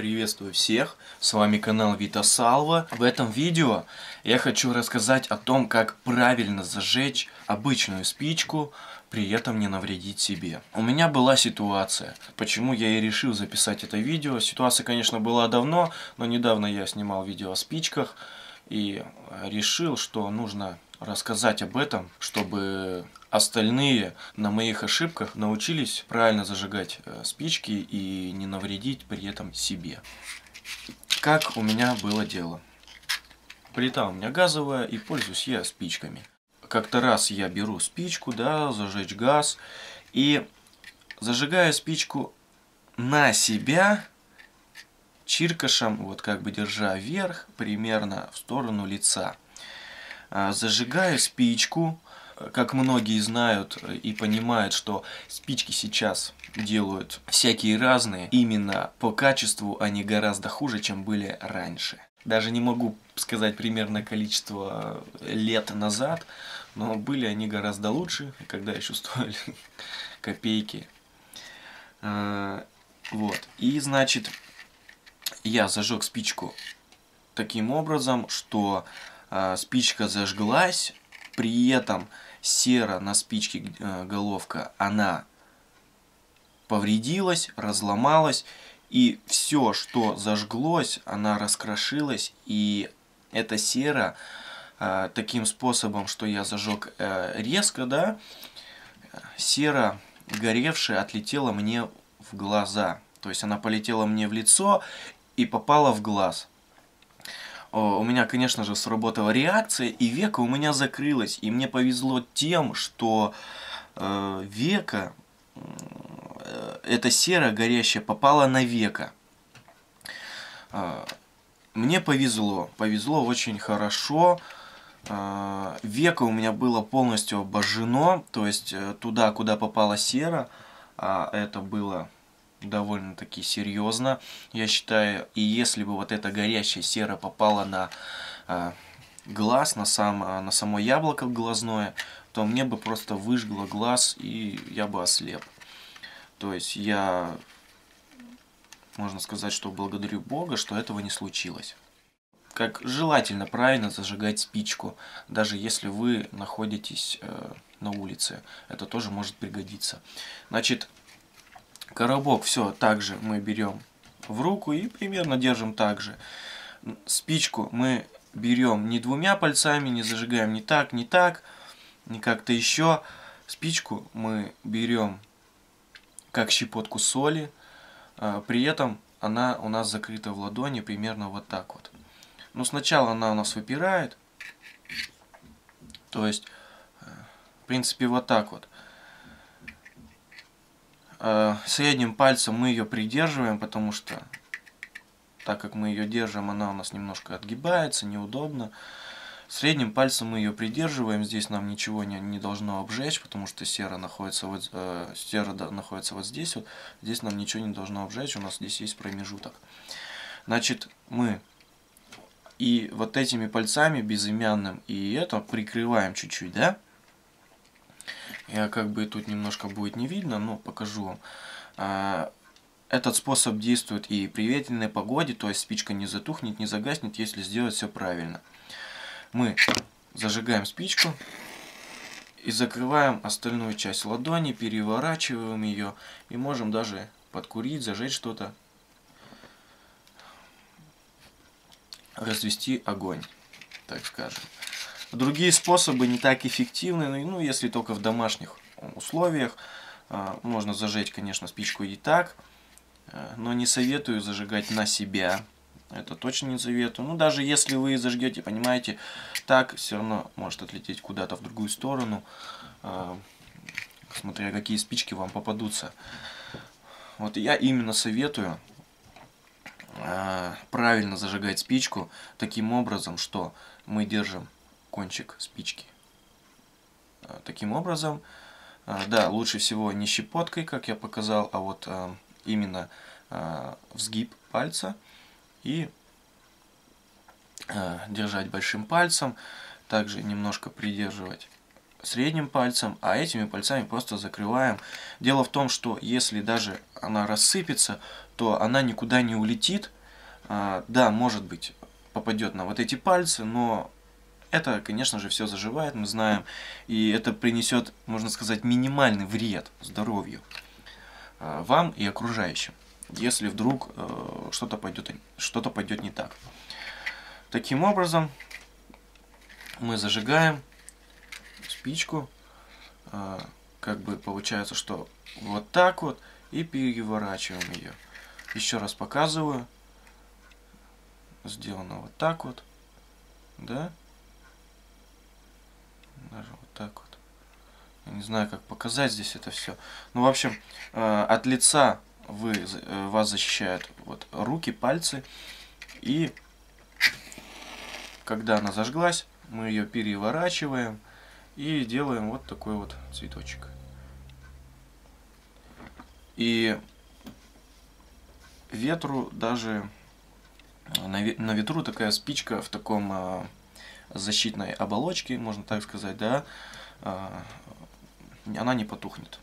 Приветствую всех, с вами канал Вита Салва. В этом видео я хочу рассказать о том, как правильно зажечь обычную спичку, при этом не навредить себе. У меня была ситуация, почему я и решил записать это видео. Ситуация, конечно, была давно, но недавно я снимал видео о спичках и решил, что нужно рассказать об этом, чтобы остальные на моих ошибках научились правильно зажигать э, спички и не навредить при этом себе. Как у меня было дело. Плита у меня газовая и пользуюсь я спичками. Как-то раз я беру спичку, да, зажечь газ и зажигаю спичку на себя чиркашем, вот как бы держа вверх, примерно в сторону лица. А, зажигаю спичку, как многие знают и понимают, что спички сейчас делают всякие разные, именно по качеству они гораздо хуже, чем были раньше. Даже не могу сказать примерное количество лет назад, но были они гораздо лучше, когда еще стоили копейки. Вот. И, значит, я зажег спичку таким образом, что а, спичка зажглась, при этом сера на спичке э, головка, она повредилась, разломалась, и все, что зажглось, она раскрошилась, и эта сера э, таким способом, что я зажег э, резко, да, сера горевшая отлетела мне в глаза. То есть она полетела мне в лицо и попала в глаз у меня, конечно же, сработала реакция, и века у меня закрылась. И мне повезло тем, что э, века, э, эта сера горящая, попала на века. Э, мне повезло, повезло очень хорошо. Э, века у меня было полностью обожжено, то есть э, туда, куда попала сера, а это было довольно-таки серьезно, я считаю. И если бы вот эта горящая сера попала на э, глаз, на, сам, э, на само яблоко глазное, то мне бы просто выжгло глаз, и я бы ослеп. То есть я, можно сказать, что благодарю Бога, что этого не случилось. Как желательно правильно зажигать спичку, даже если вы находитесь э, на улице. Это тоже может пригодиться. Значит, Коробок все также мы берем в руку и примерно держим так же. Спичку мы берем не двумя пальцами, не зажигаем не так, не так, не как-то еще. Спичку мы берем как щепотку соли, а, при этом она у нас закрыта в ладони примерно вот так вот. Но сначала она у нас выпирает, то есть, э, в принципе, вот так вот. Э, средним пальцем мы ее придерживаем, потому что так как мы ее держим, она у нас немножко отгибается, неудобно. Средним пальцем мы ее придерживаем, здесь нам ничего не, не должно обжечь, потому что сера находится вот, э, сера находится вот здесь, вот, здесь нам ничего не должно обжечь, у нас здесь есть промежуток. Значит, мы и вот этими пальцами безымянным и это прикрываем чуть-чуть, да? Я как бы тут немножко будет не видно, но покажу вам. А, этот способ действует и при ветреной погоде, то есть спичка не затухнет, не загаснет, если сделать все правильно. Мы зажигаем спичку и закрываем остальную часть ладони, переворачиваем ее и можем даже подкурить, зажечь что-то, развести огонь, так скажем. Другие способы не так эффективны, ну, ну если только в домашних условиях. А, можно зажечь, конечно, спичку и так, а, но не советую зажигать на себя. Это точно не советую. Ну, даже если вы зажгете, понимаете, так все равно может отлететь куда-то в другую сторону, а, смотря какие спички вам попадутся. Вот я именно советую правильно зажигать спичку таким образом, что мы держим кончик спички. А, таким образом, а, да, лучше всего не щепоткой, как я показал, а вот а, именно взгиб пальца и держать большим пальцем, также немножко придерживать средним пальцем, а этими пальцами просто закрываем. Дело в том, что если даже она рассыпется, то она никуда не улетит. Да, может быть, попадет на вот эти пальцы, но это, конечно же, все заживает, мы знаем, и это принесет, можно сказать, минимальный вред здоровью а, вам и окружающим, если вдруг э, что-то пойдет, что пойдет не так. Таким образом, мы зажигаем спичку, а, как бы получается, что вот так вот, и переворачиваем ее. Еще раз показываю. Сделано вот так вот. Да? Даже вот так вот. Я не знаю, как показать здесь это все. Ну, в общем, а, от лица вы, э, вас защищают вот руки, пальцы. И когда она зажглась, мы ее переворачиваем и делаем вот такой вот цветочек. И ветру даже на ветру такая спичка в таком защитной оболочке, можно так сказать, да, а, она не потухнет,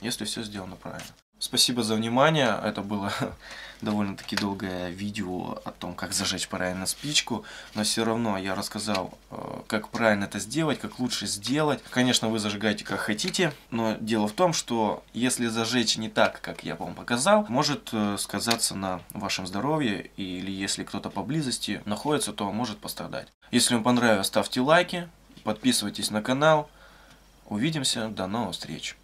если все сделано правильно. Спасибо за внимание. Это было довольно-таки долгое видео о том, как зажечь правильно спичку. Но все равно я рассказал, э, как правильно это сделать, как лучше сделать. Конечно, вы зажигаете как хотите. Но дело в том, что если зажечь не так, как я вам показал, может э, сказаться на вашем здоровье. Или если кто-то поблизости находится, то может пострадать. Если вам понравилось, ставьте лайки, подписывайтесь на канал. Увидимся, до новых встреч.